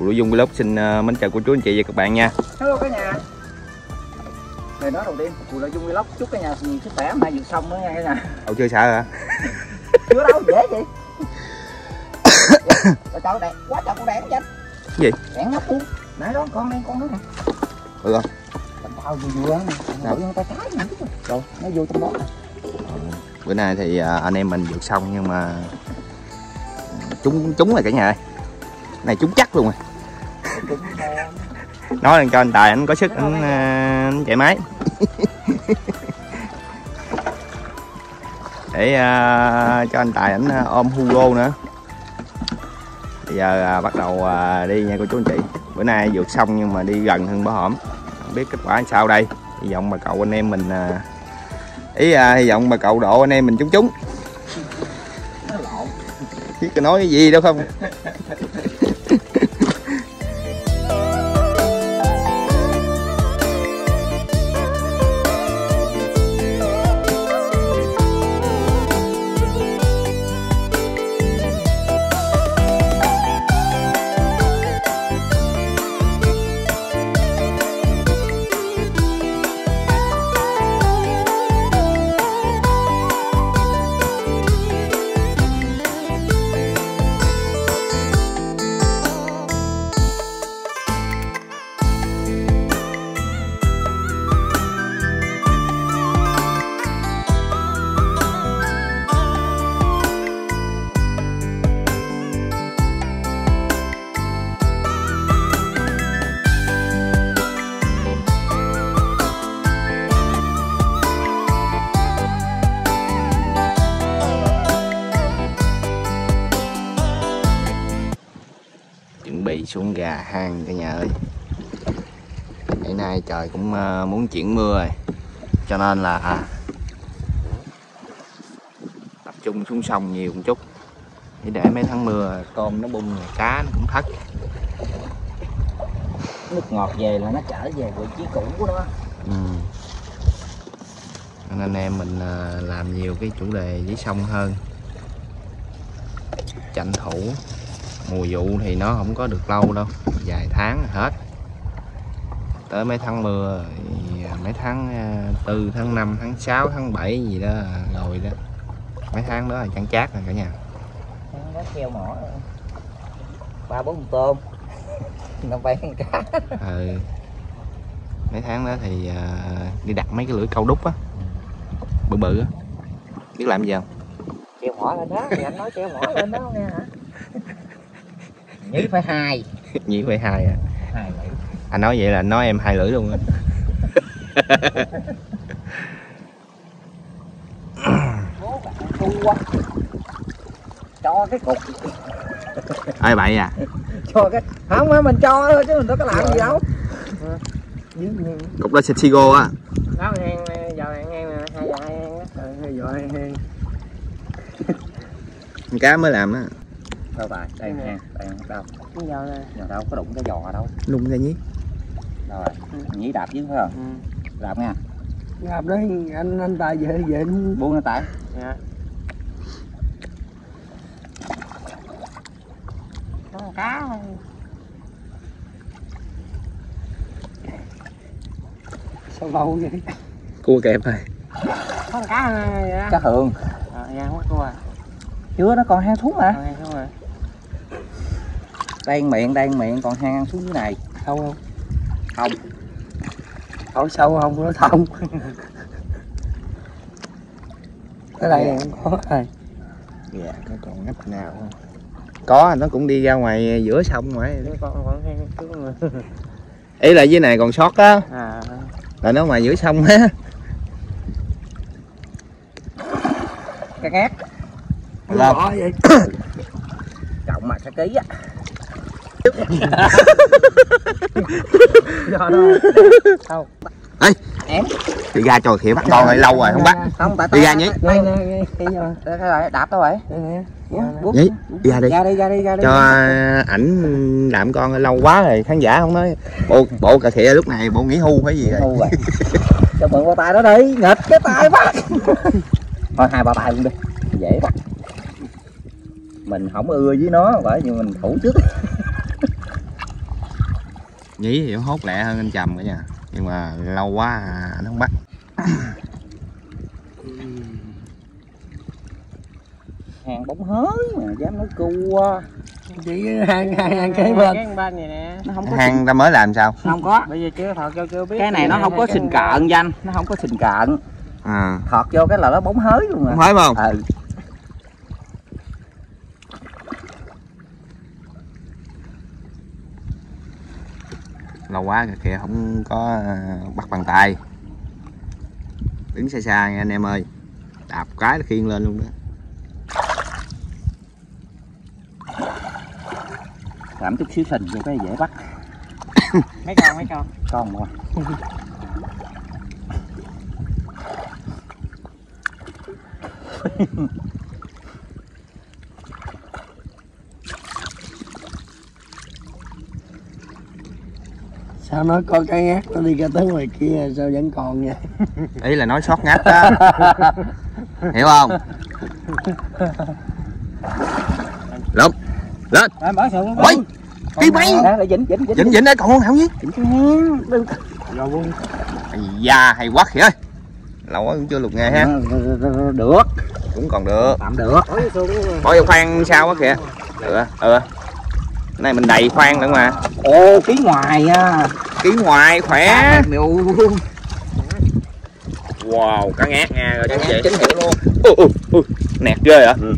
Cụ Lũ Dung Vlog. Xin uh, mến chào cô chú anh chị và các bạn nha. Hello cả nhà. Lời nói đầu tiên cụ là dung vlog. Chúc cả nhà nhiều sức khỏe mai vừa xong nữa nha cả nhà. Cậu chưa sợ hả? chưa đâu dễ vậy. Trời trời đẹp quá trời con đẻn vậy Gì? đẻn ngốc luôn. Nãy đó con đây con đó nè. Ừ không? tao vừa vừa nè. Hơn tay trái nè. Rồi nó vô trong đó Bữa nay thì à, anh em mình vượt xong nhưng mà Trúng trúng rồi cả nhà ơi. Này trúng chắc luôn rồi Nói lên cho anh Tài anh có sức anh, à, anh chạy máy. Để à, cho anh Tài anh à, ôm Hugo nữa. Bây giờ à, bắt đầu à, đi nha cô chú anh chị. Bữa nay vượt xong nhưng mà đi gần hơn bữa hổm. Không biết kết quả sao đây. Hy vọng bà cậu anh em mình à, Ý à, hy vọng bà cậu độ anh em mình trúng trúng cái nói cái gì đâu không xuống gà hang cả nhà ơi. Ngày nay trời cũng ờ, muốn chuyển mưa rồi cho nên là à, tập trung xuống sông nhiều một chút để để mấy tháng mưa tôm nó bung cá nó cũng thất. Nước ngọt về là nó trở về vị trí cũ của nó. Ừ. Nên anh em mình ờ, làm nhiều cái chủ đề với sông hơn. Tranh thủ mùa vụ thì nó không có được lâu đâu vài tháng hết. Tới mấy tháng mưa thì mấy tháng ờ, tư tháng 5 tháng 6 tháng 7 gì đó rồi đó. Mấy tháng đó là chăn chát rồi cả nhà. Nó treo mỏ ba bốn tôm. Nó con cá. Ừ. mấy tháng đó thì ờ, đi đặt mấy cái lưỡi câu đúc á. Bự bự á. Biết làm gì không? Treo mỏ lên đó thì anh nói treo mỏ lên đó nghe hả nhí phải hai. Nhiều phải hai à? Hai lưỡi. Anh nói vậy là anh nói em hai lưỡi luôn á. Cho cái cục ơi bậy à? Cho cái không phải mình cho thôi chứ mình đâu có làm gì đâu. Cục đó xịt sigo á. Đó hang giờ hang hang hai giờ hai hang á. Hai giờ hai hang. Con cá mới làm á đâu tài đây hang đây hang đâu? Giờ nè giờ đâu có đụng cái giò đâu. Lung ra nhí? Rồi nhí đạp chứ phải không? Đạp nha. Gặp đấy anh anh tài về về buông nó tại dạ. Con cá sao lâu vậy? Cua kẹp thôi con cá vậy cá thường à, dạ cua. Chưa nó còn hang xuống mà rồi xong rồi đây miệng đây miệng còn hang xuống dưới này. Sâu không? Không. Hỏi sâu không? Nó thông. Cái này không có rồi dạ có còn ngách nào không? Có nó cũng đi ra ngoài giữa sông ngoài Cái con con hang xuống ý là dưới này còn sót á. À. Là nó ngoài giữa sông á. Cá ngát. Bỏ vậy. Trọng mà cái ký á đó không em. Đi ra trò khỉa bắt con rồi lâu rồi không bắt. Không tại Đi ra nhí. này đạp đâu vậy Bút. nhí đi ra đi. Ra đi ra đi ra đi. Cho ảnh làm con lâu quá rồi khán giả không nói. Bộ bộ cà khịa lúc này bộ nghỉ hưu phải gì rồi. cho mượn bao tay đó đi nghịch cái tay bắt thôi hai bao tay luôn đi. Dễ bắt mình không ưa với nó phải nhưng mình thủ trước nhí thì nó hốt lẹ hơn anh trầm cả nha nhưng mà lâu quá à, nó không bắt. Hàng bóng hới mà dám nói cua. Chỉ hàng hàng hàng kế bên cái bên này nè. Nó không có hang ta mới làm sao? Không có. Bây giờ chưa thọ cho chưa biết. Cái này nó không có sình cợn danh. Nó không có sình cợn à. Thọt vô cái là nó bóng hới luôn không à phải không? Ừ lâu quá kìa kìa không có à, bắt bằng tay. Đứng xa xa nha anh em ơi. Đạp cái là khiêng lên luôn đó. Làm chút xíu sình vô cái dễ bắt. Mấy con mấy con? Con mà sao nói có cái ngát nó đi ra tới ngoài kia sao vẫn còn nha ý là nói sót ngách đó hiểu không? Lụm lên. À, bỏ xuống Ôi, cái bay dính dính vĩnh vĩnh đấy còn không hảo rồi buông Ây da hay quá kìa. Ơi lâu quá cũng chưa lục nghề ha. Được. Cũng còn được. Tạm được. Vô khoan sao quá kìa. Ừ ừ cái này mình đầy khoan nữa mà. Ô ký ngoài à ký ngoài khỏe. Luôn. Wow cá ngát nha rồi cá ngát chính hiệu luôn. Ừ, ừ, ừ. nẹt ghê hả Ừ.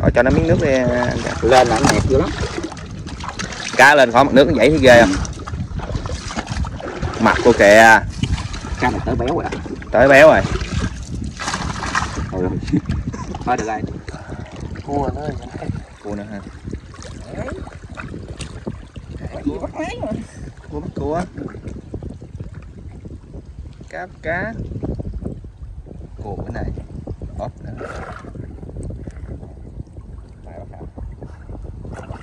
rồi cho nó miếng nước đi anh lên là nó đẹp dữ lắm. Cá lên khỏi mặt nước nó vậy thấy ghê không? Mặt cô kìa. Cá này tới béo rồi đó. Tới béo rồi. Ừ. thôi được rồi. Cua nó cua nữa ha cua bắt cua. Cá bắt cá. Cua cái này ốp nữa. Này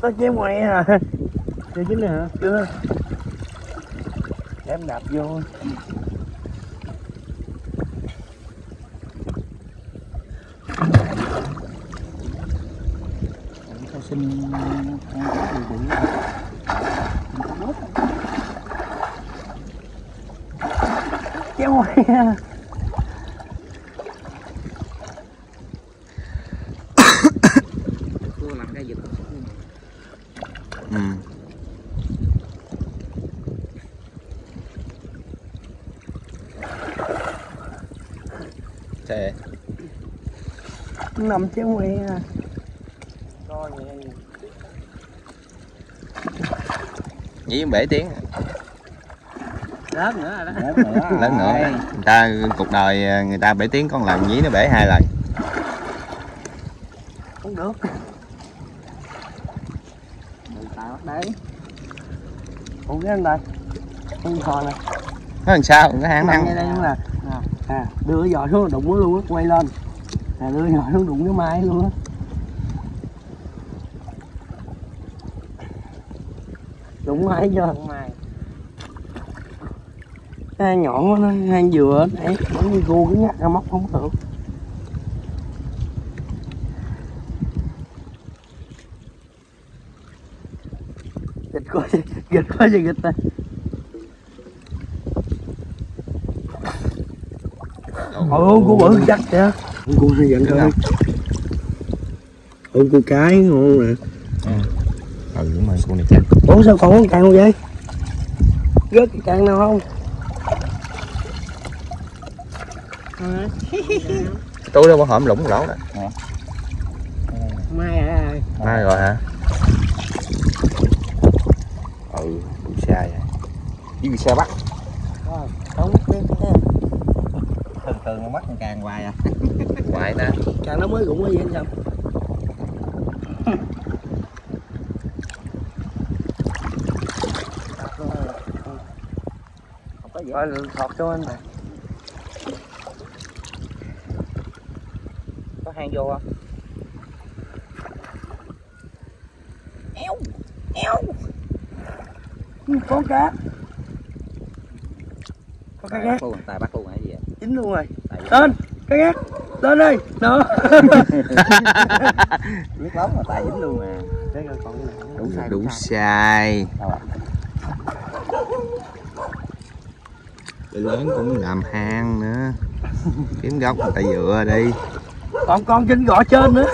nó chém ngoài à chưa chín nữa hả? Chưa. Em đạp vô Sao xin ăn cá bự bự à cua làm cái giật ừ. Thế nằm chém ngoài à coi vậy nhí bể tiếng lớn nữa rồi đó. Lớn nữa. Lớn nữa. Người ta cuộc đời người ta bể tiếng con lần nhí nó bể hai lần. Không được. Người ta bắt đấy. Ủa cái anh đây? Con thò nè nó làm sao? Cái ăn. ngay đây nè à đưa giò xuống đụng nó luôn á quay lên. À đưa giò xuống đụng cái mai luôn á. Đụng mai chưa không hai nhọn quá nó hai dừa nãy nó như gu cái nhắc ra móc không được dịch quá dịch quá gì dịch này. Ôi cô bự chắc kìa cô hay giận thôi. Ôi cô cái ngon nè? Ừ. Đúng rồi con này. Chắc ủa sao còn có càng không vậy rớt cái càng nào không tôi đâu có hổm lủng lỗ đó. Mai à mai rồi hả? Ừ đủ sai rồi đi xe bắt. Không thường thường mà bắt con càng hoài à. Ngoại ta. Càng nó mới rụng cái gì anh có gì Rồi thọt cho anh nè vô không? Có cá. Có cá gác luôn tài bắt luôn hay gì vậy? Chín luôn rồi. Lên cá gác lên đi nó biết lắm mà tài dính luôn mà. Đây là còn đủ sai đủ sai. lớn cũng làm hang nữa. Kiếm gốc người ta dựa đi còn con trên gõ trên nữa.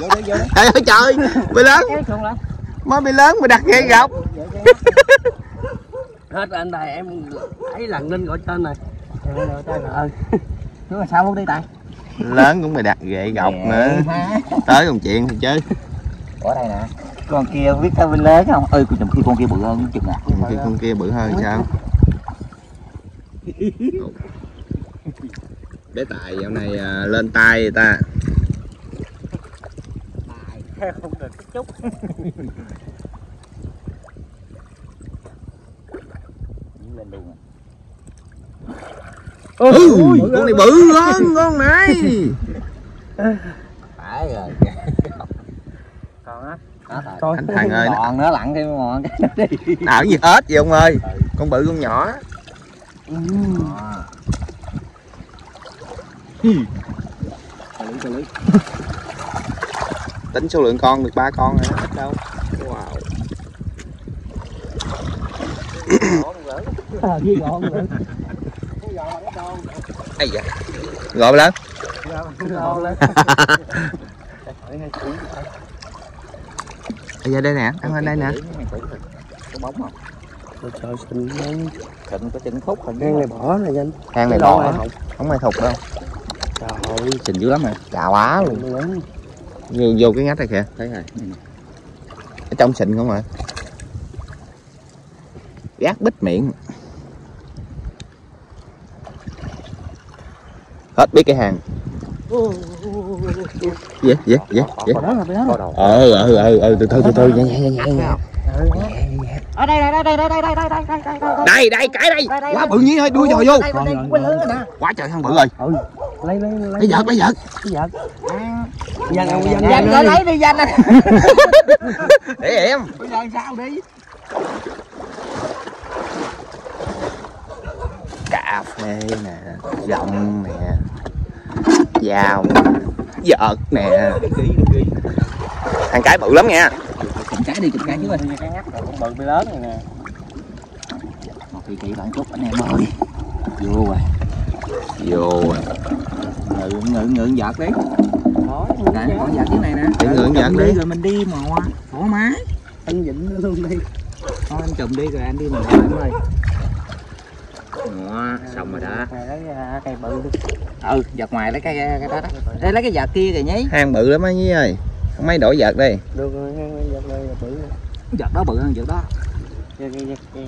Vô đi vô đi trời ơi trời bự lớn. Mới bị lớn mà đặt ngay gọc hết anh đây em thấy lần lên gõ trên này. Ờ xuống là sao muốn đi tại lớn cũng bị đặt gậy gọc nữa. Tới còn chuyện thì chứ. Ở đây nè. Con kia biết cái bên lớn không? Ơi trong khi con kia bự hơn chừng khi con kia bự hơn sao bé tài dạo này à, lên tay người ta. Không được chút. Lên luôn ừ, con này bự hơn con này. Phải rồi. Còn á? Coi anh thằng ơi. Còn nó lặn thêm mòn cái đi. Nào gì hết vậy ông ơi? Con bự con nhỏ. Lý tính số lượng con được ba con rồi ít đâu. Wow. À, ai da gọi lớn gọn lên ai da đây nè ăn lên đây nè. Có bóng không Ôi trời xinh lắm thịnh có chân khúc hình Hang này bỏ này nhanh. Hang này bỏ. học không. Ai thục đâu Trời ơi. Xình dữ lắm rồi. Chà quá luôn. Lắm. Vô vô cái ngách này kìa. Thấy rồi. Ở trong xịn không à gác bít miệng. Hết biết cái hàng. Đó là đó. Rồi ờ ờ ờ ờ từ từ từ từ nhẹ nhẹ nhẹ nhẹ ở đây đây đây đây đây đây đây đây đây đây đây đây. Đây đây cái đây. Đây, đây, quá đây. bự nhí ơi đuôi dò vô. quá trời thằng bự rồi. Ừ lấy lấy lấy. Lấy vợt lấy vợt. Cái vợt. Dành đâu dành dành dành. rồi lấy đi dành. Để em. Bây giờ sao đi? Cà phê nè rộng nè dao vợt nè. Thằng cái bự lắm nha. Cầm cái đi cầm cái chứ ơi. Cái ngắt rồi con bự bị lớn này nè. Một kỳ kỳ bạn chút anh em ơi. Vô rồi vô. Rồi ngự ngự ngự giọt đi. Đó, Đấy, bỏ giọt dưới này nè. Để ngự Chùm giọt đi. rồi mình đi mò thoải mái. Anh dịnh nó luôn đi. Thôi anh chùm đi rồi anh đi mò em ơi Đó, xong rồi đó. Cây bự đi. Ừ giọt ngoài lấy cái cái đó đó. Ê, lấy cái giọt kia kìa nhí. Hang bự lắm á nhí ơi. Không mấy đổi vợt đi. Được rồi hang giật đây là bự rồi. giọt đó bự hơn giọt đó. Giật, giật, giật, giật.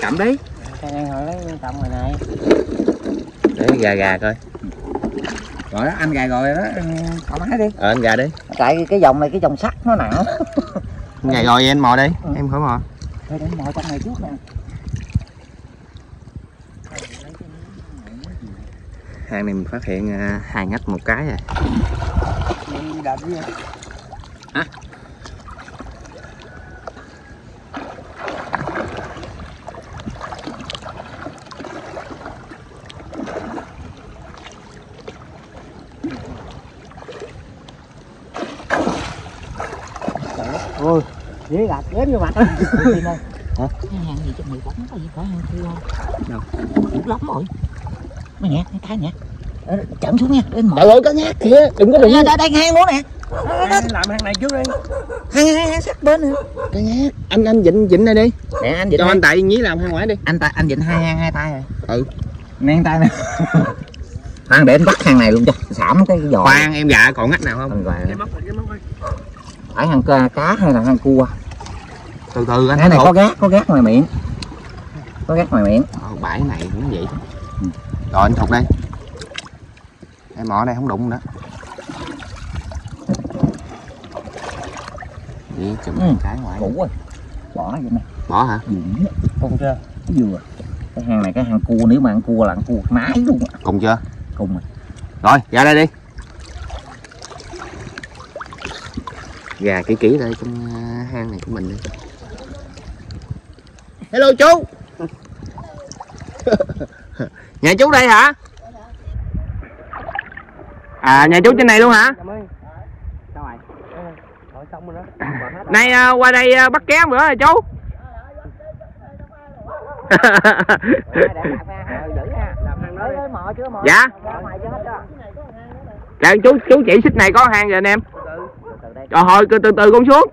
cầm đi. Cái đang hỏi lấy trọng rồi này để gà gà coi. Rồi đó anh gài rồi đó thoải mái đi. Ờ anh gà đi. Tại cái dòng này cái dòng sắt nó nặng gà rồi vậy anh? Mò đi. Ừ. em khỏi mò. Thôi để mò trong này trước nè. Hang này mình phát hiện à, hai ngách một cái à đi đạp đi ôi. Dễ gạt ghém vô mặt cái hàng gì trong mười bóng có gì phải hàng kia không? Đâu? Dữ lắm rồi. Mày nhẹ cái nhẹ. Ờ, chậm xuống nha đến mò trời ơi có nhát kìa đừng có đụng đây đây hang nữa nè. Làm hang này trước đi. Hang hang hang sát bên nè. Có nhát. Anh anh dịnh dịnh đây đi. Nè anh dịnh cho anh tại nhí làm hang ngoài đi. Anh ta anh dịnh hai hang hai tay rồi. Ừ. nè tay nè. Khoan để anh bắt hang này luôn cho. Sảm cái giò. Khoan em gà còn ngách nào không? Anh gọi cái rồi cái mất rồi phải hang cá, cá hay là hang cua? Từ từ anh cái này có gác có gác ngoài miệng. Có gác ngoài miệng. Ờ, bãi này cũng vậy. Rồi anh thục đây. Em mỏ đây không đụng nữa. Vậy chụm Ừ. cái ngoài. cũ rồi bỏ vậy nè. Bỏ hả? Dùng cùng chưa. Vừa cái hang này cái hang cua nếu mà ăn cua là ăn cua mái luôn. Cùng chưa? Cùng rồi rồi ra đây đi gà kỹ kỹ đây trong à, hang này của mình đi. Hello chú. Nhà chú đây hả? À nhà chú trên này luôn hả? Hết nay à, qua đây à, bắt kéo bữa rồi chú? Dạ. Dạ chú chú chỉ xích này có hang rồi anh em trời ơi từ từ từ con xuống.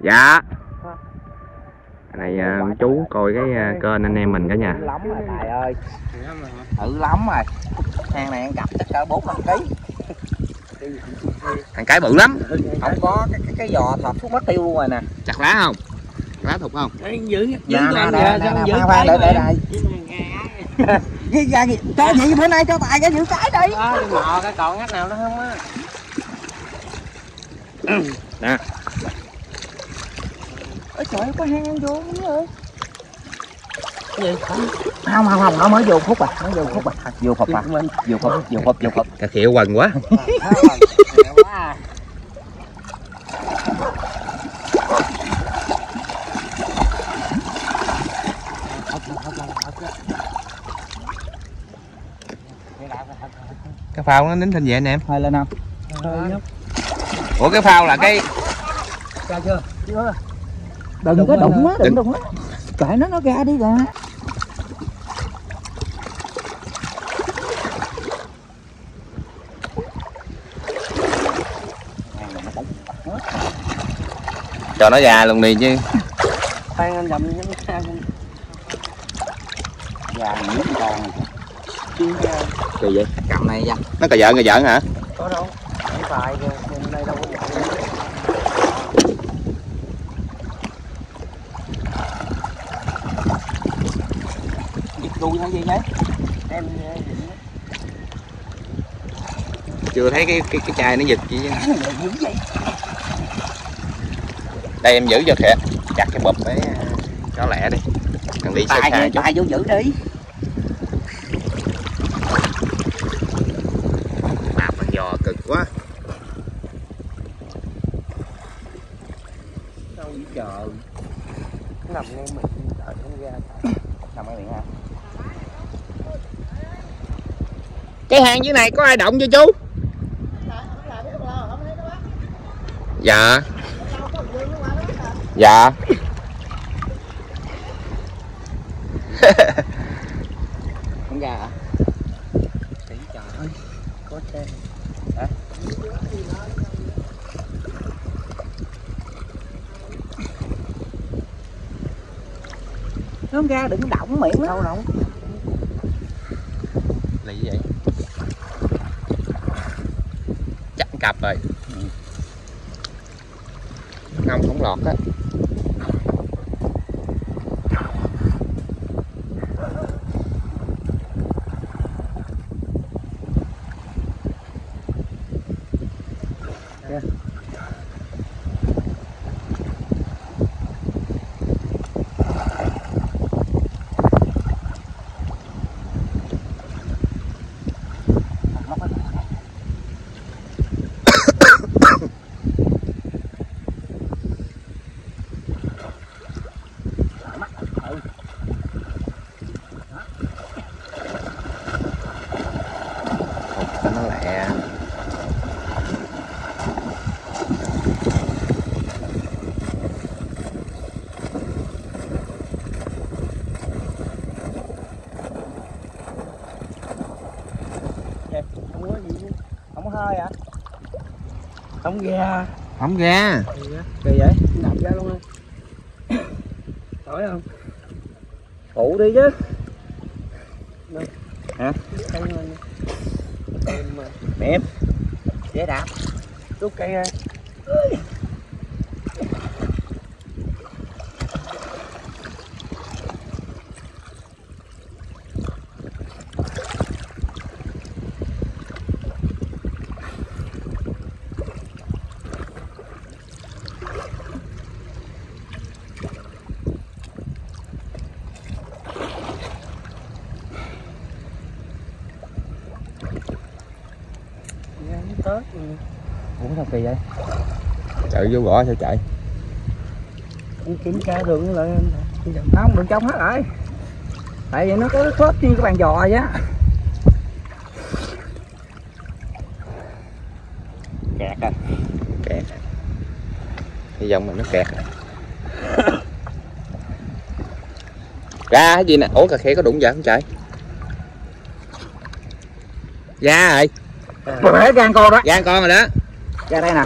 Dạ. Cái này à, chú coi cái à, kênh anh em mình cả nhà. Lắm rồi tài ơi. Thử lắm rồi. Hang này ăn cặp chắc cỡ bốn năm ký. Thằng cái bự lắm. Không có cái cái, cái giò thọt thuốc mất tiêu luôn rồi nè. Chặt lá không? Lá thục không? Giữ giữ nè nè nè khoan khoan cái để để. Mà. đây gì ra gì? Cho vậy bữa nay cho tài cái giữ cái đi. Mò cái còn ngắt nào nó không á ôi trời có hang ăn vô nữa ơi gì không không không nó mới vô khúc à mới vô khúc à. Vô khúc à vô khúc vô khúc vô khúc cà khịa quần quá. Cái phao nó nín thành vậy anh em? Hơi lên không ủa cái phao là cái Ra chưa? đừng có đụng á đừng Đừng. đụng á kệ nó nó ra đi ra cho nó ra luôn đi chứ. Khoan anh dầm nhắm ra kỳ vậy? cầm này ra nó cà giỡn cà giỡn hả? Có đâu? Phải kìa, đây đâu có đuôi hay gì đấy Em ờ, chưa thấy cái cái cái chai nó giật gì vậy. Đây em giữ cho kìa chặt cái bụp đấy cho lẹ đi. Cần đi xa chút. tài vô giữ đi. Bạp bằng giò cực quá đâu vậy trời. Nằm ngay mình trời không ra. nằm ở miệng ha cái hang dưới này có ai động chưa chú dạ dạ không ra hả trời ơi. Có xe. nó không ra đừng động miệng Đâu đâu. là gì vậy chắc cặp rồi. Không không lọt á cho nó lẹ Không có gì. Hơi hả? Không ra. không ra Kỳ vậy? Nằm ra luôn đi. Hỏi không? Phụ đi chứ. Đâu? Hả? Lên. Em dễ đạp Rút cây. Ra đến Tết rồi. ủa sao kỳ vậy chạy vô gõ sao chạy? Anh kiểm tra đường. Bây giờ không đừng trong hết rồi. Tại vì nó có khớp như cái bàn giò vậy á. Kẹt à kẹt. Hy vọng mà nó kẹt ra cái gì nè? Ủa cà khê có đụng vậy không trời? Ra rồi. Hết gan con đó. Ra con rồi đó. Ra đây nè.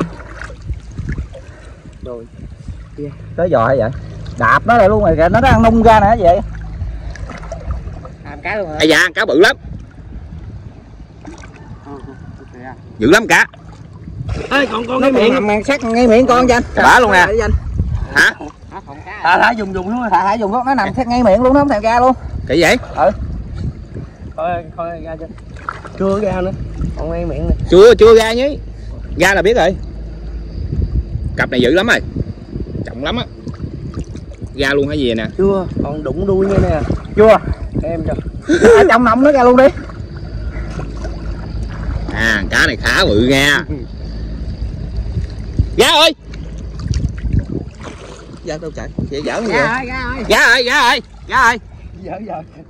Tới giờ hay vậy? Đạp nó lại luôn rồi kìa nó đang nung ra nè vậy. Làm cái luôn hả ai da cá bự lắm. Dữ lắm cá. Ê còn con cái miệng. màn sắc ngay miệng con cho anh. Bả luôn nè. Hả? Thả thả dùng dùng luôn thả thả dùng nó nằm sát ngay miệng luôn nó không thèm ra luôn. Kỳ vậy? Coi coi ra cho. Chưa ra nữa. Còn ngay miệng nè. Chưa chưa ra nhí. Ra là biết rồi. Cặp này dữ lắm rồi lắm á. Ra luôn hay gì nè? Chưa còn đụng đuôi nha nè. Chưa em cho ở trong nông nó ra luôn đi. À cá này khá bự nha. Giá ơi. Giá đâu chạy? Vậy dở gì vậy? ra ơi. Ra ơi giá ơi giá ơi.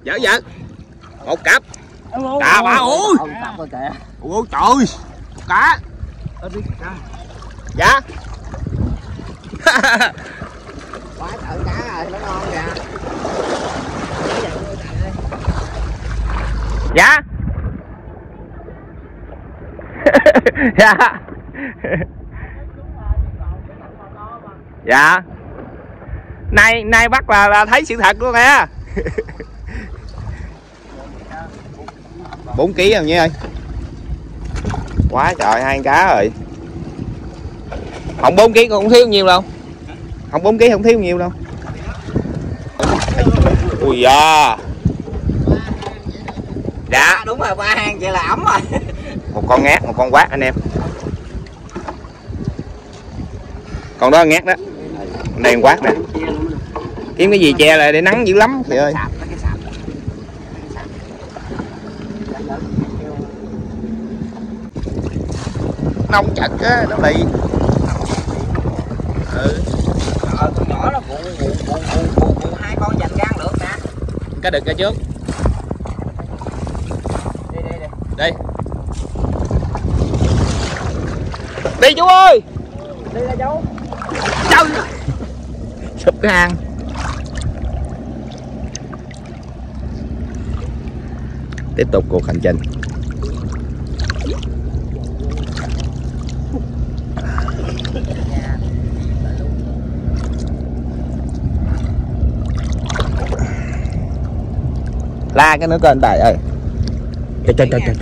Dở một cặp. Cà bà ui. Ôi, ôi trời. Cá. Đi ra dạ quá trời cá rồi nó ngon kìa dạ. Dạ. Dạ. Nay nay bắt là, là thấy sự thật luôn nè. Bốn ký rồi nha ơi. Quá trời hai cá rồi không bốn ký không thiếu nhiều đâu. Không bốn ký không thiếu nhiều đâu. Ui da. Dạ. À, đúng rồi ba hang vậy là ấm rồi. Một con ngát một con quát anh em. Con đó ngát đó. Đây con quát nè. Kiếm cái gì che lại để nắng dữ lắm trời ơi. Nông chật á nó bị ừ ờ con nhỏ nó phụ phụ phụ phụ, phụ hai con dành gan được nè. Cá đực ra trước. Đi đi đi. Đi. Đi chú ơi. Đi ra cháu. Trời sụp cái hang. Tiếp tục cuộc hành trình cái nữa coi anh tài ơi. Trời trời trời trời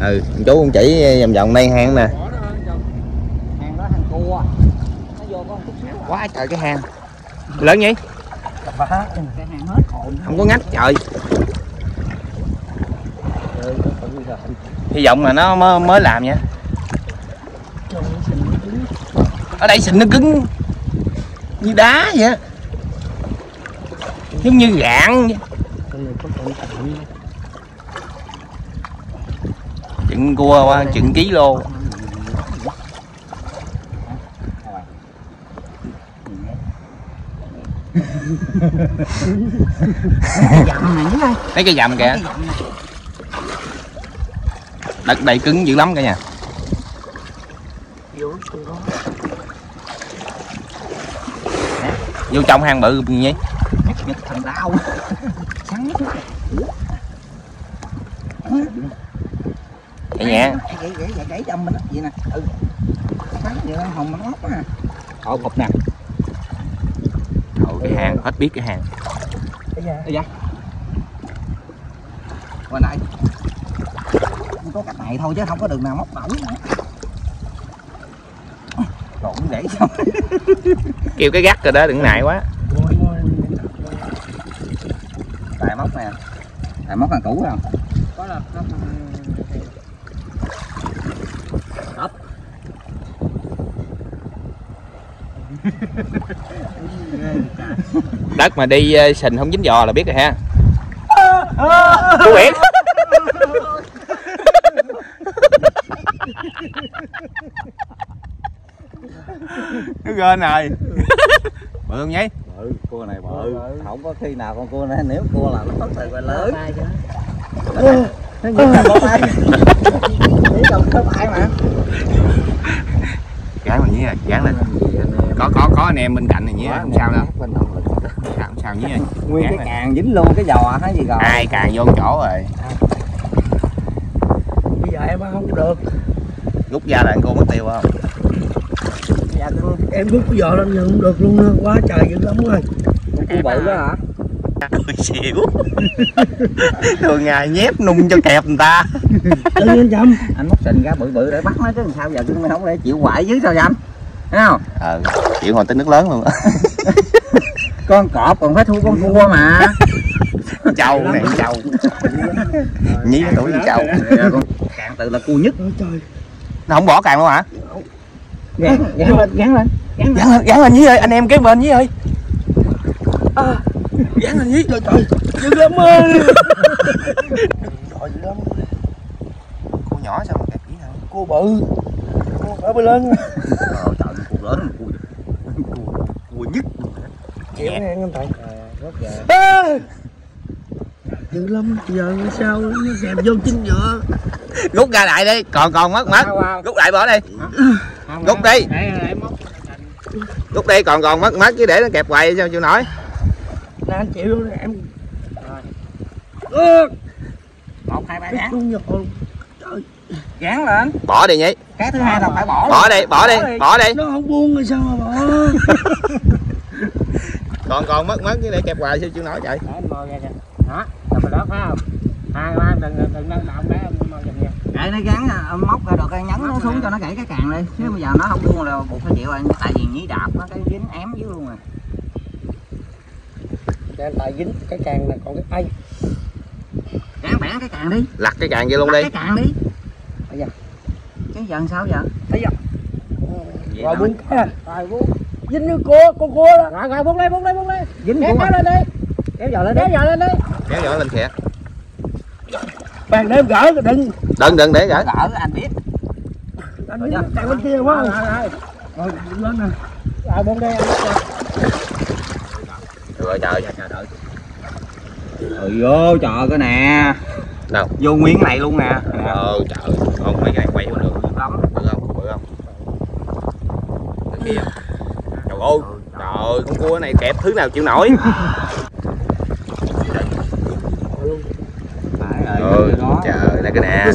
ừ chú cũng chỉ vòng vòng đây hang nè. Hang đó hang cua nó vô có một chút xíu quá trời cái hang. Lớn hồn không có ngách trời. Hy vọng là nó mới, mới làm nha. Ở đây xịn nó cứng như đá vậy giống như gạn vậy. con này có cẩn thận chừng cua qua chừng ký lô. Lấy cái dầm kìa. Dặm đất đầy cứng dữ lắm cả nhà. Vô trong hang bự nhỉ vậy? Thằng thành đau sắn nhức cái nhẹ. Gãy gãy gãy gãy châm mình đó vậy nè. Ừ. Sắn vậy nó hồng nó ngót á Ồ, cục nè. Cái hàng hết biết cái hàng. Đây da qua đây. Chỉ có cách này thôi chứ không có đường nào móc nổi nữa. Trộn gãy xong kêu cái gắt rồi đó đừng nại quá. Tại móc nè. Tại móc hàng cũ không? Có là nó đất mà đi ờ, sình không dính giò là biết rồi ha. Chú Uyển nó gên rồi bự không nhí bự cua này bự. Không có khi nào con cua này nếu cua là nó có thời quay lớn. Nó như là có tay. Chỉ cần có tay mà. Gán mà nhí rồi gán lên anh em bên cạnh này rồi không sao đâu? bên lực sao ơi nguyên Gán cái càng dính luôn cái giò hay gì rồi? Ai càng vô chỗ rồi? Bây giờ em không được. Rút ra là cô mất tiêu không? Dạ em rút cái giò lên nhưng không được luôn nữa. quá trời dữ lắm rồi. Cu bự đó hả? Cười xỉu. Thường ngày nhép nung cho kẹp người ta. Tự nhiên chậm. Anh móc sình ra bự bự để bắt nó chứ làm sao giờ cưng mày không để chịu quậy dưới sao vậy anh? Thấy không ờ chịu hồi tính nước lớn luôn con cọp còn phải thua con cua mà. Trâu này trâu nhí tuổi gì trâu càng từ là cua nhất. Nó không bỏ càng luôn hả? Gắn gắn lên gắn lên. Gắn lên gắn lên nhí ơi anh em kế bên nhí ơi. À, gắn lên nhí. Trời trời dữ lắm ơi. Trời dữ lắm. Cô nhỏ sao mà kẹp dữ hả cô bự. Cô phải bự lên ờ trời cua cua cua nhất chịu ngang anh thầy Ê! dữ lắm giờ sao nó kẹp vô chính giữa? Rút ra lại đi còn còn mất mất rút lại bỏ đi. Rút đi. Rút đi còn còn mất mất chứ để nó kẹp hoài sao chịu nổi. Nè anh chịu luôn em. Một hai ba cái gắn lên. Bỏ đi nhí cái thứ hai là phải bỏ bỏ đi bỏ đi bỏ đi. nó không buông rồi sao mà bỏ? Còn còn mất mất chứ để kẹp hoài sao anh mò ra kìa. Đó mình đó phải không? Hai ba đừng đừng nâng động nha Để nó gắn à, móc ra được cái nhấn nó xuống cho nó gãy cái càng đi. Chứ bây giờ nó không buông là buộc phải chịu rồi. Tại vì nhí đạp nó cái dính ém dưới luôn rồi. Để anh tài dính cái càng này còn cái tay gắn bẻ cái càng đi. Lặt cái càng kia luôn đi. cái càng đi. Chứ giờ làm sao giờ thấy Vậy rồi buông cái rồi buông dính như cua con cua đó. Rồi rồi bung lên bung lên bung lên. Dính kéo của kéo lên đi. Kéo giờ lên đi. Kéo giờ lên đi. Kéo nhỏ lên kìa. Bàn để gỡ đừng. Đừng đừng để gỡ. Gỡ anh biết. Anh biết càng bên kia quá. Rồi rồi lên nè. Rồi bung đi em rồi trời. Trời đợi. Ừ vô chờ cái nè. Đâu? Vô nguyên này luôn nè. Ờ trời không mấy cái này quay không được lắm bự không bự không Kia trời ơi trời ơi con cua này kẹp thứ nào chịu nổi? Ừ trời ơi là cái nè.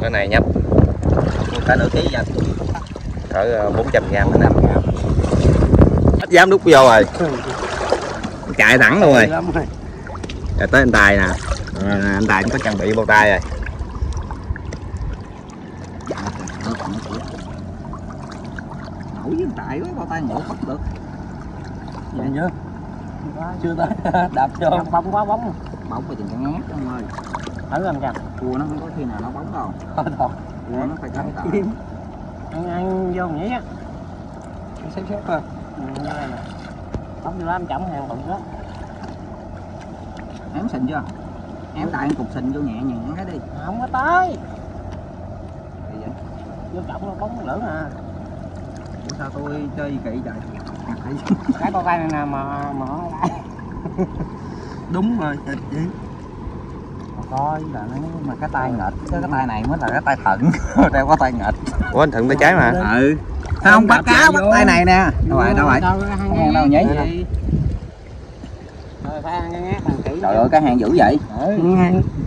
Cái này nhấp. Cả nửa ký giờ cỡ bốn trăm gram nữa nè ít dám đút vô rồi. Chạy thẳng luôn rồi. Rồi. Tới anh tài nè. Rồi, anh tài có trang bị bao tay rồi nổi với tại quá bao tay nhổ bắt được. Vậy nhớ dạ. chưa tới. Đạp cho Đạp bóng quá bóng. Bóng thì tình trạng ngát ông ơi. Thử anh chặt cua nó không có khi nào nó bóng đâu. Thôi cua nó phải cắn tạo anh anh vô nghĩ anh xếp xếp thôi bóng vô lắm chậm hàng bụng đó. Em xịn chưa? Em đại cục xịn vô nhẹ nhàng cái đi. Không có tới. Vô trọng nó bóng lửa à Ủa sao tôi chơi Ngặt hay cái con tay này nè mà lại đúng rồi thịt vậy. Coi là nó mà cái tay nghịch cái, cái tay này mới là cái tay thận. Đeo có tay nghịch ủa anh thuận tay trái mà. Ừ. Không bắt cá bắt tay này nè? Đâu rồi đâu rồi? đâu cái cái hàng đâu nhảy rồi phải ăn cái ngát bằng kỹ trời ơi cái hàng dữ vậy.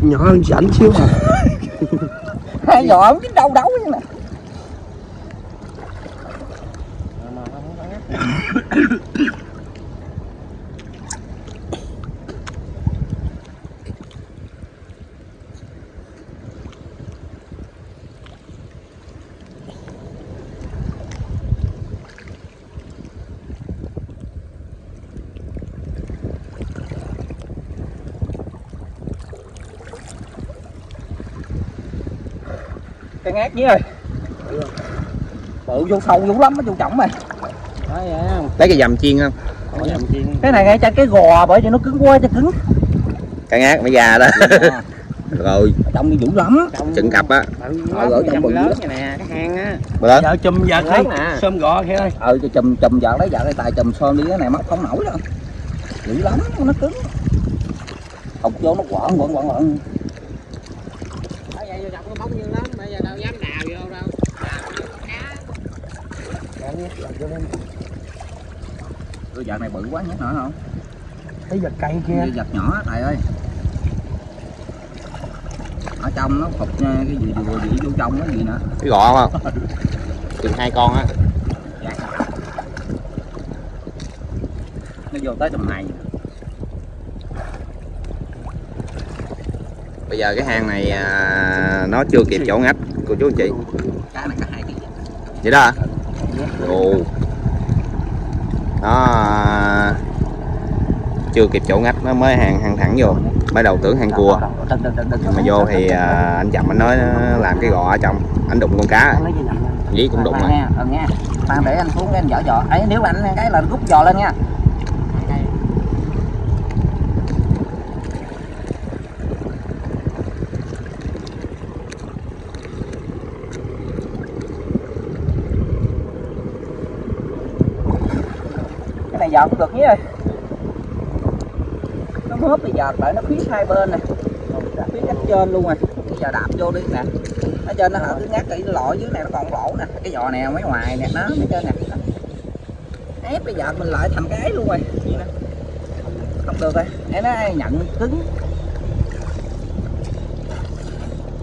Nhỏ hơn sảnh xíu mà hai không biết đâu đấu vậy nè mà không có ngắt cái ngát nhí ơi. Bự vô sâu dữ lắm á vô trọng mày lấy cái dầm chiên không? Cái này ngay cho cái gò bởi vì nó cứng quá cho cứng. Cái ngát mới già đó. Rồi. Trọng dữ lắm. Trong chừng cặp á. lắm, ở trong bự lớn lắm. vậy nè cái hang á. Lớn vợ chùm đi lớn nè. sơm gọ kia ơi. Ừ cho chùm chùm vợ lấy vợ cái tài chùm xôm đi cái này móc không nổi đâu. Dữ lắm nó cứng. Học vô nó quẩn quẩn quẩn quẩn ở vậy vô dọc nó bóng như lắm bây giờ đâu dám đào vô đâu đào vô có cá Ôi giật này bự quá nhé nổi không? Cái vật cây kia. Cái giật nhỏ thầy ơi. Ở trong nó phục nha, cái gì vừa gì vô trong cái gì nữa. cái gọ không chừng hai con á Nó vô tới tầm này. bây giờ cái hang này à, nó chưa kịp chỗ ngách cô chú anh chị Cá này có hai kg. vậy đó hả ồ nó à, chưa kịp chỗ ngách nó mới hàng hàng thẳng vô. Mới đầu tưởng hàng cua nhưng mà vô thì à, anh chậm anh nói làm cái gọ ở trong, anh đụng con cá dí cũng đụng rồi ờ, ờ, để anh xuống cái anh dở dò. Ấy, nếu anh cái là rút dò lên nha. Cái này giọt cũng được nhé ơi. Nó hớp thì giọt lại nó khuyết hai bên này. Khuyết cách trên luôn rồi. Bây giờ đạp vô đi nè. Ở trên nó hở cứ ngắt cái lỗ dưới này, nó còn lỗ nè. Cái giò nè, mấy ngoài nè, nó mấy trên nè. Ép bây giờ mình lại thành cái luôn rồi. Không được rồi. Em nó nhận cứng.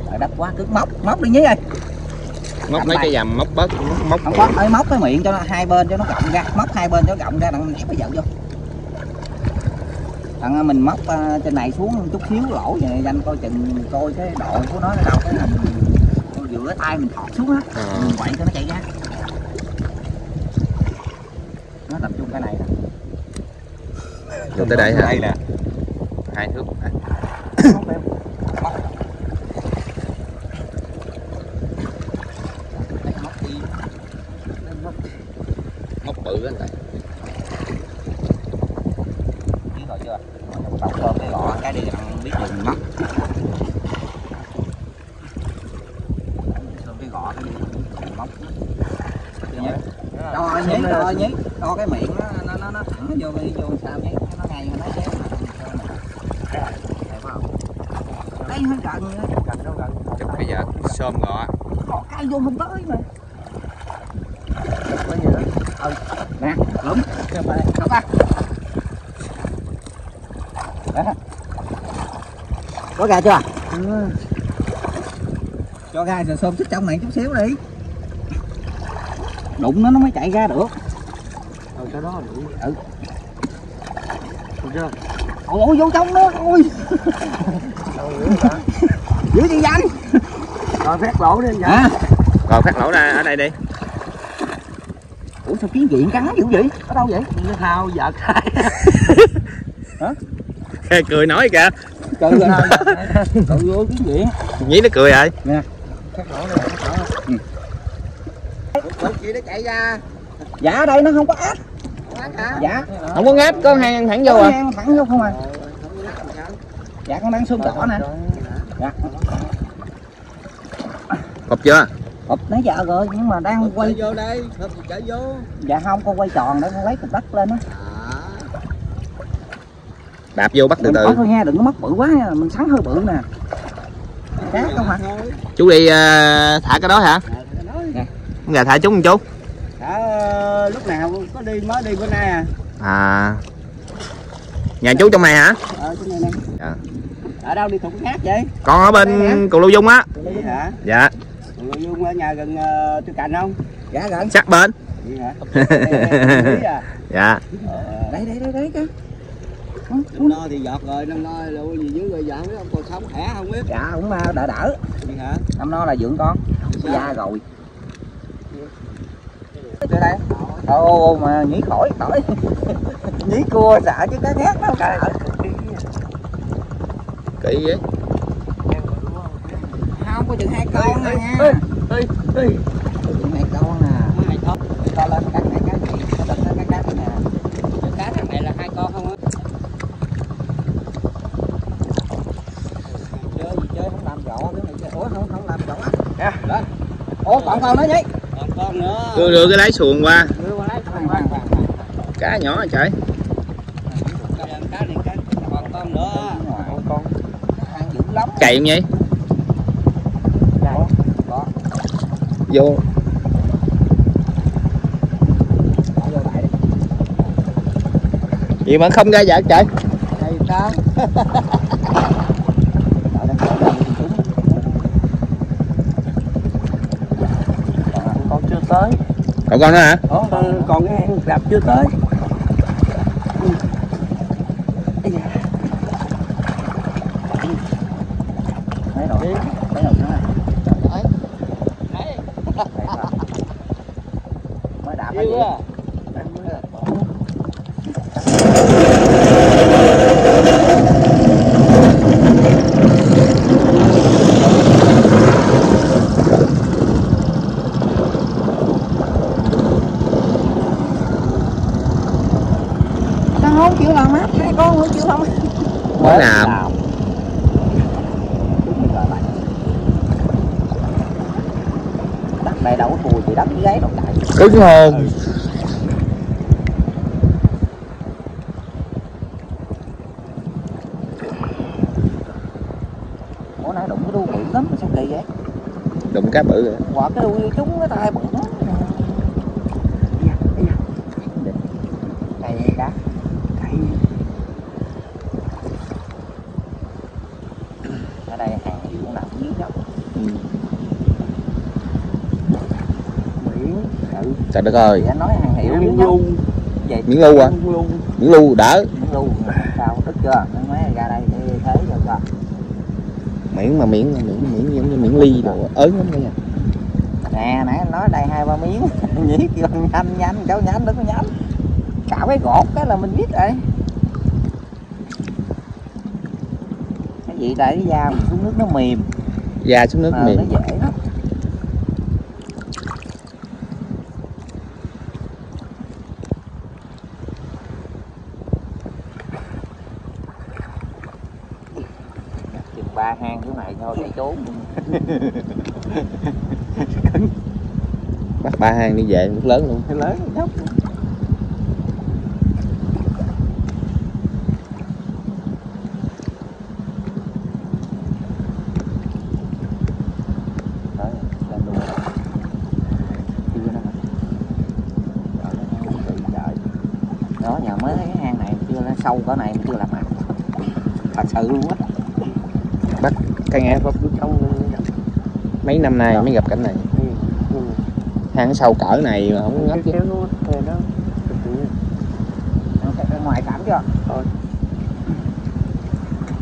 Trời, đất quá cứng. Móc móc đi nhí ơi móc mấy cái dầm móc bớt móc không có ấy móc cái miệng cho nó hai bên cho nó rộng ra móc hai bên cho nó rộng ra đặng ép bây giờ vô. Đặng mình móc ờ, trên này xuống một chút xíu lỗ vậy danh coi chừng coi cái độ của nó ở đâu cái mình giữa tay mình thọt xuống á Ờ. mình quậy cho nó chạy ra. Nó tập trung cái này nè. Vô tới đây hả? Đây nè. Hai thước à, móc em móc Đây, móc đi móc móc bự anh ta biết rồi chưa đọc thơm cái gọ cái đi ăn biết đường móc thơm cái gọ cái đi đường móc Chưa nhớ? đo nhí đo nhí đo cái miệng nó nó nó, nó thẳng vô đi vô sao nhí nó ngay nó không? đây hơi gần Gần đâu gần. chụp bây giờ xôm gọ còn cây vô không tới mà Cái gì đó. nè lúm ta? Đó. Có ra chưa? Ừ. Cho ra rồi xôm xích trong này chút xíu đi. Đụng nó nó mới chạy ra được. Cái đó đủ. Ừ. Được chưa? Ôi ôi vô trong đó. Ôi, hả? giữ chị danh. Rồi phép lỗ đi anh vậy. Hả? rồi phát lỗ ra ở đây đi Ủa sao kiến diện cắn dữ vậy? Ở đâu vậy? Nó thao giật hai. cười nói kìa Trời ơi. Cậu vô kiến diện. nhí nó cười rồi Phép lỗ đi. Ủa chị nó chạy ra. Dạ ở đây nó không có ếch. Dạ. không có ngáp có hang thẳng vô à? Hang thẳng vô không à. Dạ con đang xương đỏ nè. Dạ. cọp chưa? Hụp nãy giờ rồi nhưng mà đang quay vô đây, hụp chạy vô. dạ không con quay tròn để con lấy cục đất lên á. Đạp vô bắt từ từ. có thôi nha đừng có móc bự quá nha mình sắn hơi bự nè. Cá không hả chú đi à, thả cái đó hả? Gà thả chúng chú lúc nào có đi mới đi bữa nay à. à nhà chú trong này hả Ờ chỗ này nè. Dạ. Ở đâu đi thủng khác vậy? con ở bên cù lưu dung á hả? dạ Người Dung ở nhà gần uh, Tư Cảnh không? dạ gần sát bên à? dạ Ờ. đây đây đây đây cái Năm no thì giọt rồi, năm no là gì dưới người giận ông còn sống khỏe không biết. dạ cũng à, đỡ đỡ năm nó là dưỡng con da rồi từ đây. Ô mà nhí khỏi khỏi. Nhí cua sợ chứ cá khác đâu cả kỹ ghê không có chừng hai con thôi nha. Ê, ê, ê. hai con nè. Hai con. to lên cắt này cái gì? Nó cái nè. Cá thằng này là hai con không á? chơi gì chơi không làm rõ cái này chơi. Ủa không không làm rõ. Nè lên. Ủa còn con nữa nữa. Đưa đưa cái lái xuồng qua. Cá nhỏ trời? Lắm chạy không vậy? Vô. Vậy mà không ra vợ trời Hay sao? Đợi đang đợi đang xuống. Còn con chưa tới còn con nữa hả? Ủa, còn, còn cái hang đạp chưa tới Thấy rồi. Thấy rồi đó. Mới đạp cái gì? Sao không chịu làm mát hai con không chịu không? Mới làm Đất này đâu có thua gì đất với gáy đâu chạy. cứng hơn Bữa nay đụng cái đu bự lắm sao kỳ vậy? đụng cá bự rồi Quả cái đu trúng cái tay bự lắm. Cây cá. Cây. Ở đây hàng gì cũng nằm dưới dốc. Miễn ừ. Trời đất ơi nói hàng hiệu miễn dốc. lu Vậy miếng lu à miễn lu miếng lu đỡ miếng lu sao tức chưa? Mấy ra đây để thế cho cho. miếng mà miếng miếng miếng giống như miếng ly đồ ớn lắm nha Nè nãy anh nói đây hai ba miếng. Nhí kêu nhanh nhanh cháu nhanh đừng có nhanh. Cạo cái gột cái là mình biết rồi. Cái gì tại cái da xuống nước nó mềm. da xuống nước Ờ, mềm nó dễ lắm chừng ba hang chỗ này thôi để trốn bắt hang đi về nước lớn luôn. Cái lớn trời. đó nhà mới thấy cái hang này chưa nó sâu cỡ này chưa làm mặt thật sự luôn á. Cái nghe nước trong mấy năm nay mới gặp cảnh này. Hang sâu cỡ này mà không ngấp chứ. Nó về đó. Ra ngoài cảm chưa?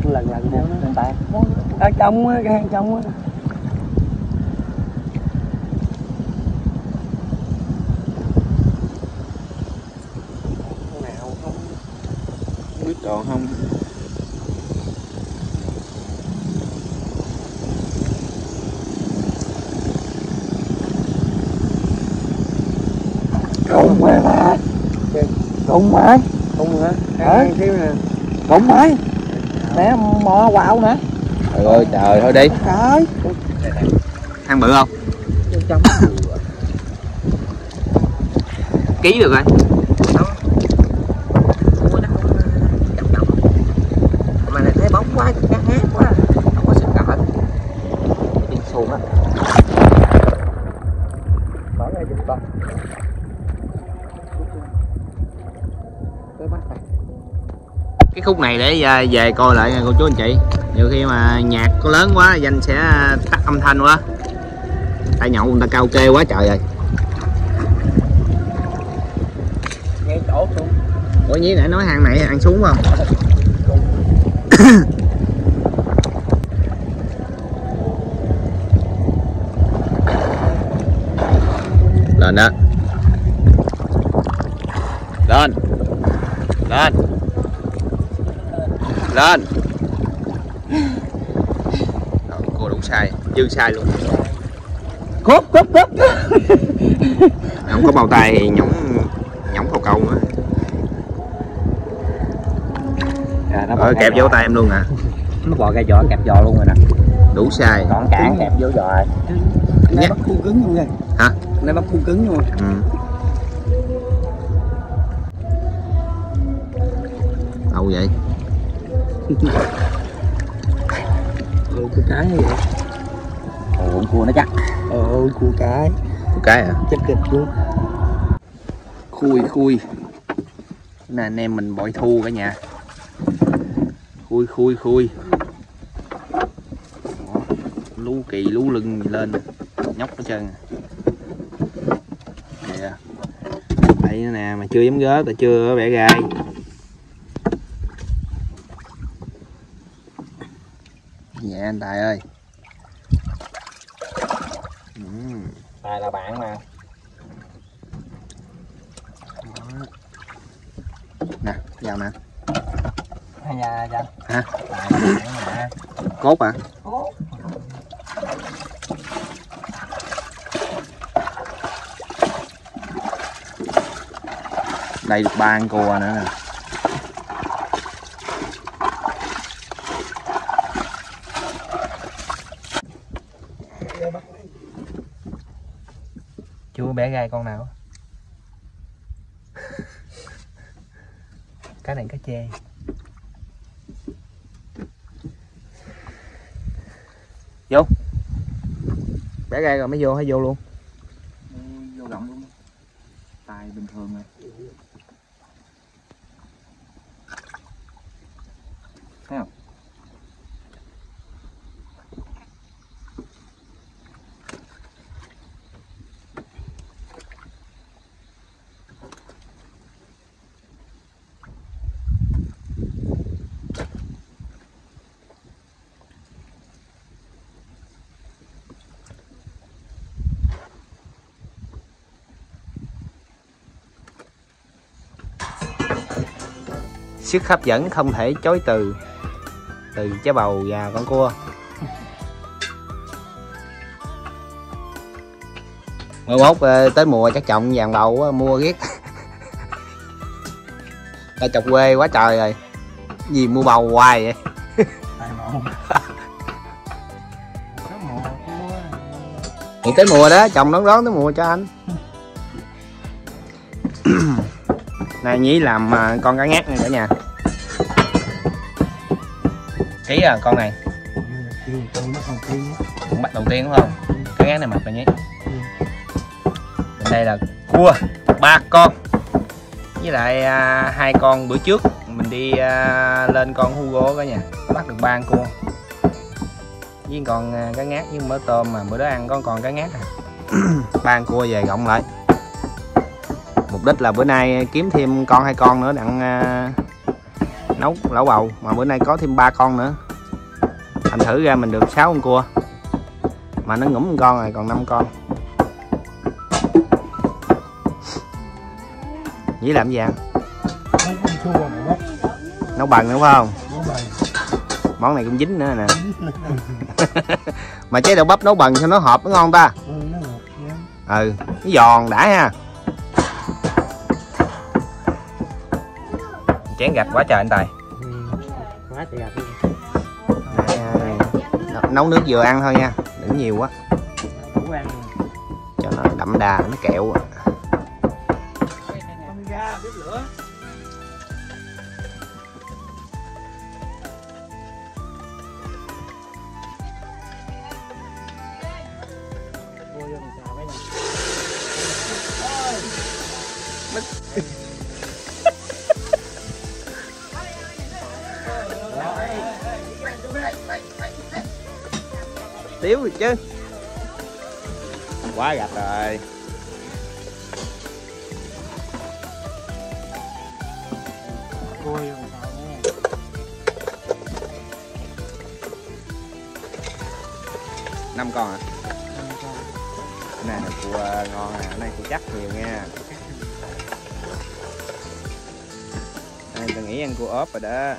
Lần lần kéo nó trên tay. Ở trong á, cái hang trong á. Nào không? Biết còn không Rụng mày không hả? Hang thiếu nè. Rụng mày Nè mò quạo nè. Trời ơi trời thôi đi. Trời hang bự không? Ký được rồi Mà này thấy bóng quá cá hát quá Không có sức cỡ Đi xuồng á Bỏ ra giùm con Tới bắt này cái khúc này để à, về coi lại nha cô chú anh chị. Nhiều khi mà nhạc có lớn quá danh sẽ tắt âm thanh quá. Tại nhậu người ta cao kê quá trời rồi. Ngay chỗ xuống. Ủa nhí nãy nói hang này ăn xuống không lên. Rồi, cô đủ sai dư sai luôn. Cốp cốp cốp. Không có bao tay thì nhõng nhõng cầu câu nữa. À, nó Ờ, kẹp vô tay em luôn à Nó bò ra giò kẹp giò luôn rồi nè. Đủ sai. Còn cản kẹp vô giò rồi. Bắt khu cứng luôn kìa Hả? này bắt khu cứng luôn ừ. đâu vậy ừ cua cái như vậy Ồ, cua nó chắc. Ờ cua cái. Một cái à chắc kịch luôn. Khui khui. Nè anh em mình bội thu cả nhà. Khui khui khui. Đó, lú kỳ lú lưng gì lên. Nhóc hết trơn. Kìa đây nè mà chưa dám gớ tại chưa bẻ gai nhẹ anh tài ơi. Tài là bạn mà. Nè vào nè. Nha cha Hả? tài là bạn mà. Cốt à đây được ba con cua nữa nè chưa bé gai con nào cái này cá chê. Vô. Bẻ gai rồi mới vô hay vô luôn. Sức hấp dẫn không thể chối từ. Từ trái bầu và con cua. Mười mốt ờ, tới mùa chắc chồng vàng bầu mua ghét ta chọc quê quá trời rồi. Gì mua bầu hoài vậy? Thì tới mùa đó chồng đón đón tới mùa cho anh. Này nhí làm à, con cá ngát này cả nhà ký à con này. Còn cũng bắt đầu tiên đúng không? Cá ngát này mập rồi nhé. Bên đây là cua ba con. Với lại à, hai con bữa trước mình đi à, lên con Hugo cả nhà bắt được ba con cua. Với con à, cá ngát với mỡ tôm mà bữa đó ăn con còn cá ngát à. Ba con cua về gọng lại. Mục đích là bữa nay kiếm thêm con hai con nữa đặng à, nấu lẩu bầu mà bữa nay có thêm ba con nữa. Thành thử ra mình được 6 con cua. Mà nó ngủm con rồi còn 5 con. Nhí làm gì ăn? Nấu bằng đúng không? Món này cũng dính nữa nè. Mà chế đậu bắp nấu bằng cho nó hợp nó ngon ta. Ừ, Ừ, nó giòn đã ha. Chén gạch quá trời anh Tài. Ừ. quá trời à, Nấu nước vừa ăn thôi nha Đừng nhiều quá. Cho nó đậm đà, nó kẹo rồi đó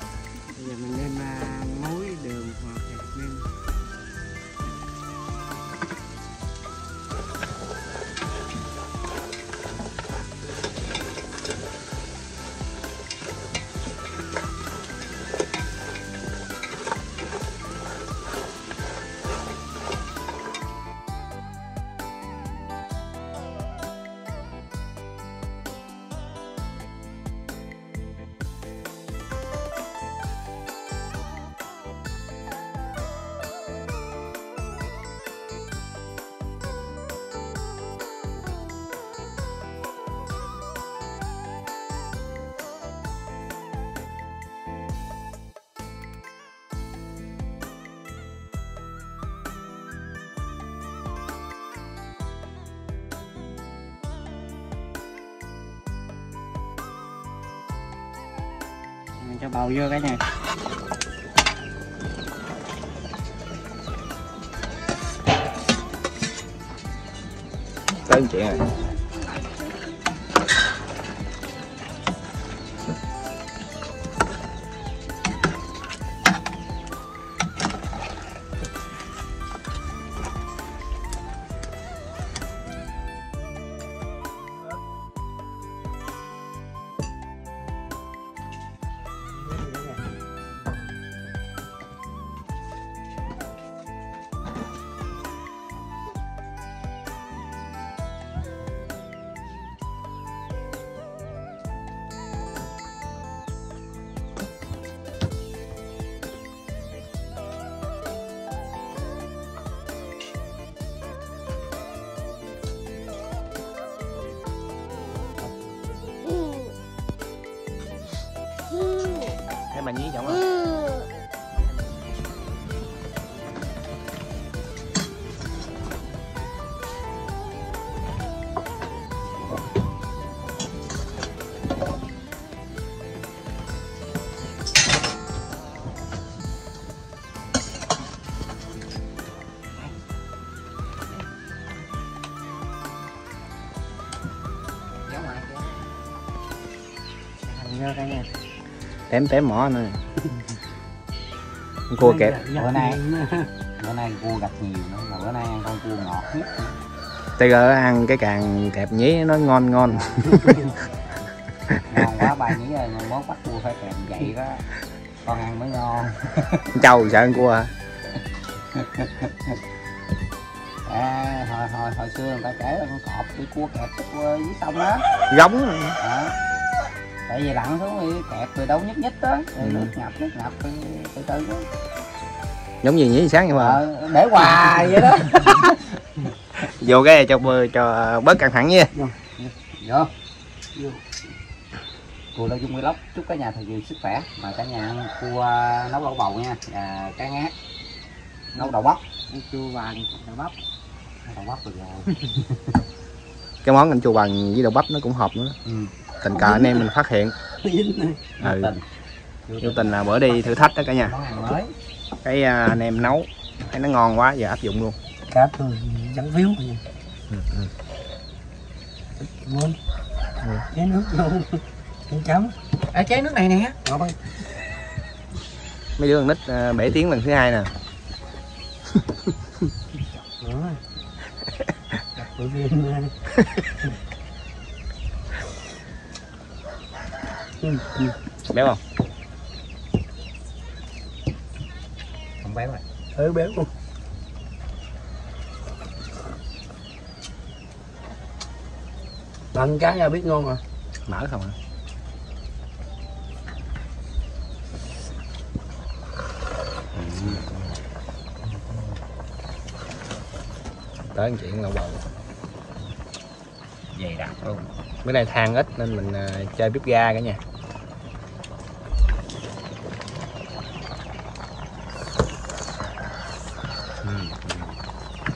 cho bầu vô cái này. Tới anh chị rồi thế mà nhí chẳng không Kéo tém tém mỏ nữa. Cua kẹp. Bữa nay bữa nay cua gặp nhiều nữa mà bữa nay ăn con cua ngọt nhất. tay gỡ ăn cái càng kẹp nhí nó ngon ngon. Ngon quá ba nhí ơi món bắt cua phải kèm vậy đó. Con ăn mới ngon. Trâu sợ ăn cua hả à, hồi hồi hồi xưa người ta kể là con cọp đi cua kẹp cái cua dưới sông đó giống. Đó. Tại vì lặn xuống thì kẹp từ đâu nhích nhích đó rồi Ừ. nước ngập nước ngập từ từ từ đó. giống gì nhí sáng nhưng mà. Ờ, để hoài vậy đó. Vô cái cho cho bớt căng thẳng nha. Vô cua lâu dung vlog chúc cả nhà thật nhiều sức khỏe mà cả nhà ăn cua nấu lẩu bầu nha và cá ngát. Nấu đậu bắp. Chua vàng đậu bắp. Đậu bắp được rồi. Cái món anh chua bằng với đậu bắp nó cũng hợp nữa. Ừ. tình cờ anh em mình phát hiện ừ. vô tình là bữa đi thử thách đó cả nhà cái à, anh em nấu thấy nó ngon quá giờ áp dụng luôn cá tôi trắng phiếu quên cái nước vô cái chấm à, chén nước này nè ngọt ơi mấy đứa con nít à, bể tiếng lần thứ hai nè. Bữa phim ừ, ừ. béo không? Không béo rồi. Hơi béo luôn. Bằng cá ra biết ngon rồi. Mỡ không hả tới anh chuyện lẩu bầu đặc luôn bữa nay than ít nên mình à, chơi bếp ga cả nhà.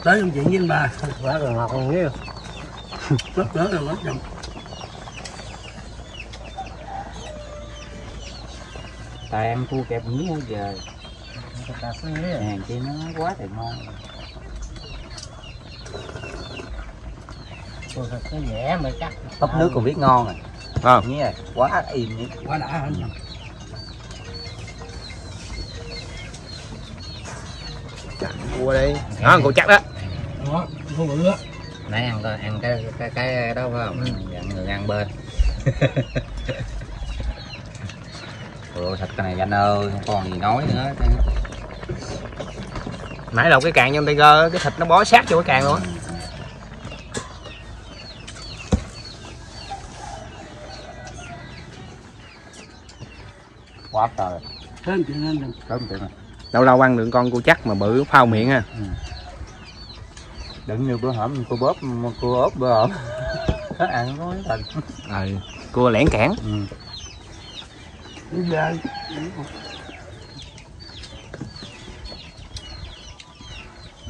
Tới công chuyện với anh bà quá rồi ngọt còn nhiều Rất lớn rồi rất chậm tại ăn cua kẹp nhí bây giờ. Có nghĩa hàng chi nó quá thì ngon Ôi, thật nó dẻ mà chắc tấp nước còn biết ngon rồi không. Nhí rồi quá im nhí Quá đã anh cua đi. Đó cua chắc đó. Đó, không bự á. Nãy ăn coi ăn cái cái cái đó phải không? Ừ. người ăn bên. Ủa thật cái này anh ơi không còn gì nói nữa. Nãy đầu cái càng trong tay gơ cái thịt nó bó sát vô cái càng luôn á quá trời. Thêm chuyện đừng cơm tiền này lâu lâu ăn được con cua chắc mà bự phao miệng ha đừng như bữa hổm cô bóp cô ốp bữa hổm. Hết ăn có mấy thành ừ. Cua lẻn cản ừ. Giờ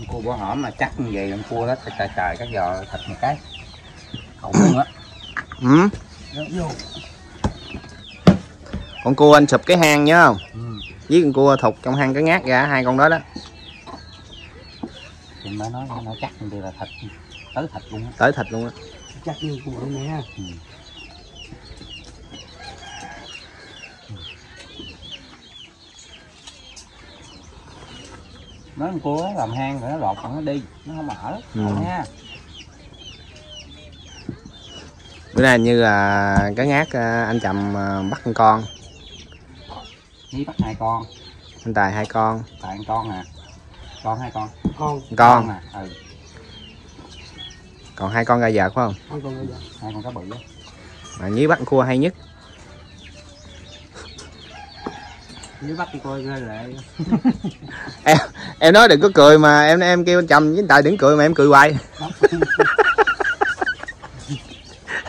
cua bữa hổm mà chắc như vậy con cua đó trời trời, các giò thịt một cái. Hậu luôn á. Ừ. Rớt vô con cua anh sụp cái hang nhớ không? Ừ. với con cua thục trong hang cái ngát ra hai con đó đó. Thì nó nói nó chắc thì là thịt. Tới thịt luôn á. Tới thịt luôn á. Chắc như của nè. Nó con cua á, làm hang rồi nó lọt rồi nó đi nó không ở Ừ. ừ. nha. Bữa nay như là cái ngát à, anh chầm à, bắt con con ní bắt hai con. Anh tài hai con. Tại con con à. Con hai con. Con. Con. À. Ừ. Còn hai con gà vợt phải không? Con còn bây giờ hai con cá bự á. Mà nhí bắt con cua hay nhất? Nếu bắt thì coi rơi lệ. Em nói đừng có cười mà em em kêu anh chầm với anh tài đừng cười mà em cười hoài.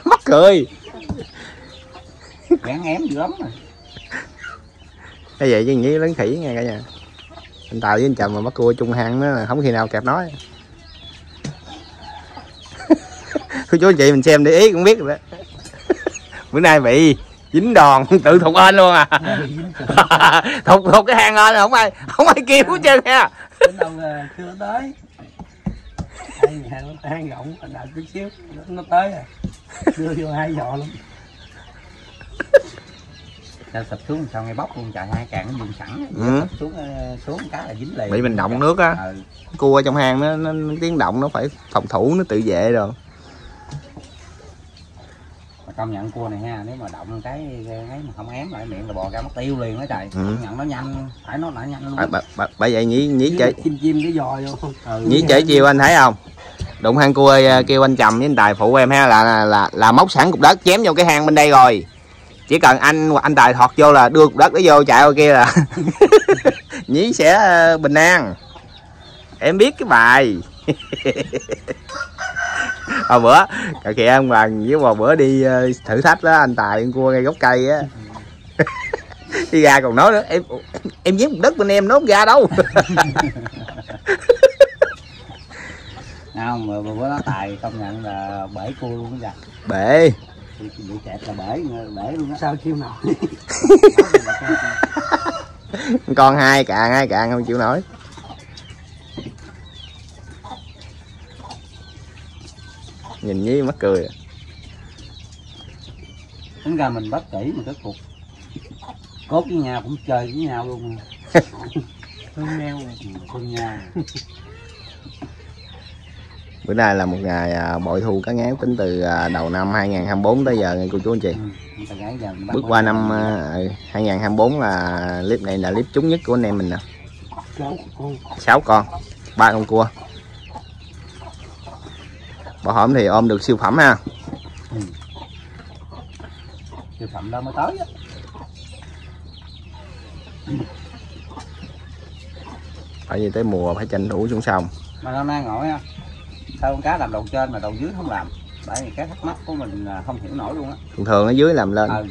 Mắc cười. Gán ém dữ lắm rồi cái vậy chứ nhí lớn khỉ nghe cả nhà. Anh tài với anh chầm mà bắt cua chung hang nó là không khi nào kẹp nói. Cô chú anh chị mình xem để ý cũng biết rồi đó. Bữa nay bị dính đòn tự thục ên luôn à. Thục thục cái hang ên không ai không ai kêu hết trơn nha. Đến đâu là chưa tới hai rộng đợi chút xíu nó, tới rồi. Đưa vô hai giò luôn sao sụp xuống sao ngay bóc luôn trời hai càng nó dùng sẵn. Ừ. sụp xuống ờ, xuống cái là dính liền. Bị mình động nước á. Ừ. cua ở trong hang nó, nó, nó tiếng động nó phải phòng thủ nó tự vệ rồi. Mà công nhận cua này ha nếu mà động cái cái mà không ém lại miệng là bò ra mất tiêu liền đó trời. Ừ. công nhận nó nhanh phải nó lại nhanh luôn. À, bởi vậy nhí nhí chơi chim chim cái giò vô. Ừ. nhí chơi chiều anh thấy không? Đụng hang cua à, kêu anh chầm với anh tài phụ em ha là là là, là móc sẵn cục đất chém vô cái hang bên đây rồi chỉ cần anh anh tài thọt vô là đưa cục đất đó vô chạy qua kia là nhí sẽ ờ, bình an. Em biết cái bài. Hồi bữa cà khịa ông bằng với một bữa đi ờ, thử thách đó anh tài con cua ngay gốc cây á. Đi ra còn nói nữa em em cục đất bên em nốt ra đâu. Không bữa đó tài công nhận là bể cua luôn đó bể. trời bị kẹt là bể bể luôn á. Sao chịu nổi? Con hai cạn hai cạn không chịu nổi. Nhìn với mắc cười à. tính ra mình bắt kỹ mà cái cục. Cốt với nhau cũng chơi với nhau luôn. Thương neo con nhau bữa nay là một ngày à, bội thu cá ngán tính từ à, đầu năm 2024 tới giờ nghe cô chú anh chị. Ừ. bước qua năm mình- à, ừ, 2024 là clip này là clip trúng nhất của anh em mình nè. Sáu con. Ba con cua. Bảo hổm thì ôm được siêu phẩm ha. Siêu phẩm đó mới tới á. Phải như tới mùa phải tranh thủ xuống sông. Mà năm nay ngồi á sao con cá làm đầu trên mà đầu dưới không làm? Bởi vì cái thắc mắc của mình là không hiểu nổi luôn á. Thường thường ở dưới làm lên. Ừ.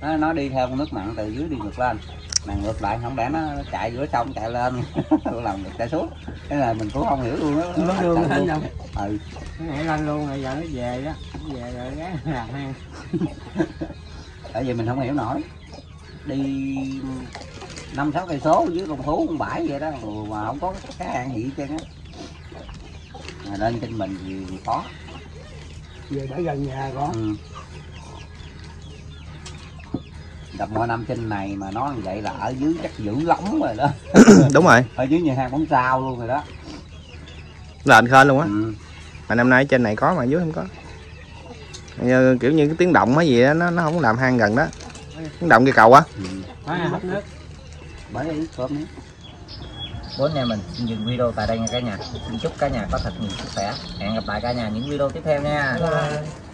Nó, nó đi theo con nước mặn từ dưới đi ngược lên. Mà ngược lại không lẽ nó chạy giữa sông chạy lên làm được chạy xuống. Cái là mình cũng không hiểu luôn á. Nó sự hết luôn. ừ. nó nhảy lên luôn rồi giờ nó về đó. Về rồi gái làm hang tại vì mình không hiểu nổi. Đi năm sáu cây số dưới con thú con bãi vậy đó mà không có cái hang gì hết trơn á mà lên trên mình thì khó. Về đã gần nhà có ừ. gặp mỗi năm trên này mà nó như vậy là ở dưới chắc dữ lắm rồi đó. Đúng rồi. Ở dưới nhà hàng bóng sao luôn rồi đó. Lên khên luôn á? Ừ. mà năm nay trên này có mà dưới không có? Như, kiểu như cái tiếng động hay gì đó nó nó không làm hang gần đó. Tiếng động cây cầu á. Ừ. hấp nước. Bởi cơm nữa bốn anh em mình, xin dừng video tại đây nha cả nhà. Xin chúc cả nhà có thật nhiều sức khỏe. Hẹn gặp lại cả nhà những video tiếp theo nha. Bye.